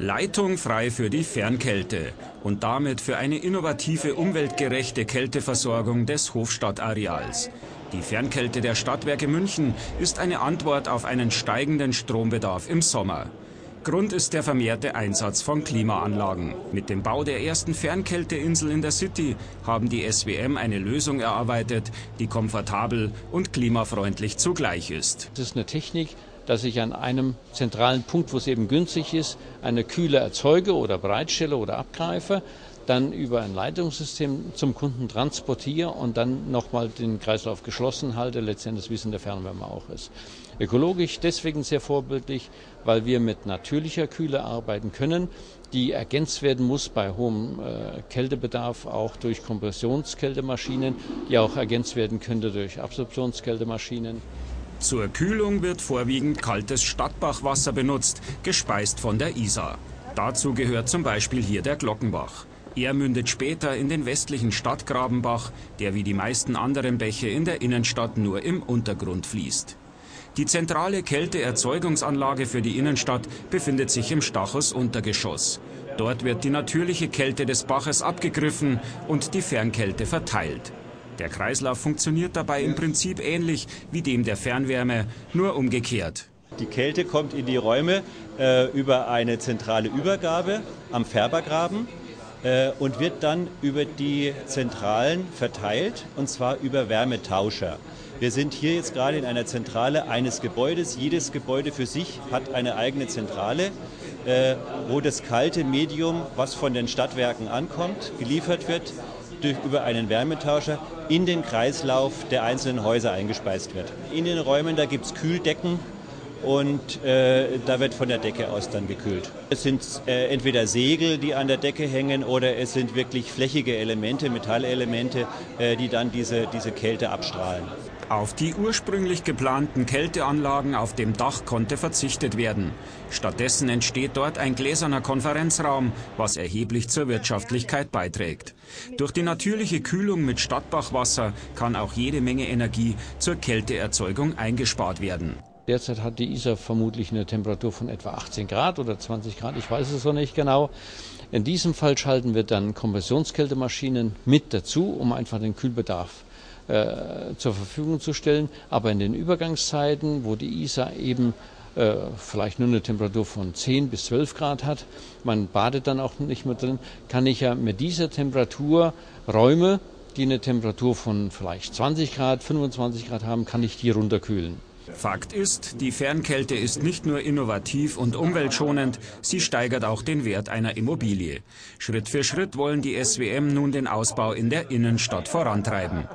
Leitung frei für die Fernkälte und damit für eine innovative, umweltgerechte Kälteversorgung des Hofstadtareals. Die Fernkälte der Stadtwerke München ist eine Antwort auf einen steigenden Strombedarf im Sommer. Grund ist der vermehrte Einsatz von Klimaanlagen. Mit dem Bau der ersten Fernkälteinsel in der City haben die SWM eine Lösung erarbeitet, die komfortabel und klimafreundlich zugleich ist. Das ist eine Technik, dass ich an einem zentralen Punkt, wo es eben günstig ist, eine Kühle erzeuge oder bereitstelle oder abgreife dann über ein Leitungssystem zum Kunden transportiere und dann nochmal den Kreislauf geschlossen halte, letztendlich es in der Fernwärme auch ist. Ökologisch deswegen sehr vorbildlich, weil wir mit natürlicher Kühle arbeiten können, die ergänzt werden muss bei hohem äh, Kältebedarf auch durch Kompressionskältemaschinen, die auch ergänzt werden könnte durch Absorptionskältemaschinen. Zur Kühlung wird vorwiegend kaltes Stadtbachwasser benutzt, gespeist von der Isar. Dazu gehört zum Beispiel hier der Glockenbach. Er mündet später in den westlichen Stadtgrabenbach, der wie die meisten anderen Bäche in der Innenstadt nur im Untergrund fließt. Die zentrale Kälteerzeugungsanlage für die Innenstadt befindet sich im Stachus Untergeschoss. Dort wird die natürliche Kälte des Baches abgegriffen und die Fernkälte verteilt. Der Kreislauf funktioniert dabei im Prinzip ähnlich wie dem der Fernwärme, nur umgekehrt. Die Kälte kommt in die Räume äh, über eine zentrale Übergabe am Färbergraben äh, und wird dann über die Zentralen verteilt, und zwar über Wärmetauscher. Wir sind hier jetzt gerade in einer Zentrale eines Gebäudes. Jedes Gebäude für sich hat eine eigene Zentrale, äh, wo das kalte Medium, was von den Stadtwerken ankommt, geliefert wird durch, über einen Wärmetauscher in den Kreislauf der einzelnen Häuser eingespeist wird. In den Räumen, da gibt es Kühldecken, und äh, da wird von der Decke aus dann gekühlt. Es sind äh, entweder Segel, die an der Decke hängen, oder es sind wirklich flächige Elemente, Metallelemente, äh, die dann diese, diese Kälte abstrahlen. Auf die ursprünglich geplanten Kälteanlagen auf dem Dach konnte verzichtet werden. Stattdessen entsteht dort ein gläserner Konferenzraum, was erheblich zur Wirtschaftlichkeit beiträgt. Durch die natürliche Kühlung mit Stadtbachwasser kann auch jede Menge Energie zur Kälteerzeugung eingespart werden. Derzeit hat die Isar vermutlich eine Temperatur von etwa 18 Grad oder 20 Grad, ich weiß es noch nicht genau. In diesem Fall schalten wir dann Kompressionskältemaschinen mit dazu, um einfach den Kühlbedarf äh, zur Verfügung zu stellen. Aber in den Übergangszeiten, wo die Isar eben äh, vielleicht nur eine Temperatur von 10 bis 12 Grad hat, man badet dann auch nicht mehr drin, kann ich ja mit dieser Temperatur Räume, die eine Temperatur von vielleicht 20 Grad, 25 Grad haben, kann ich die runterkühlen. Fakt ist, die Fernkälte ist nicht nur innovativ und umweltschonend, sie steigert auch den Wert einer Immobilie. Schritt für Schritt wollen die SWM nun den Ausbau in der Innenstadt vorantreiben.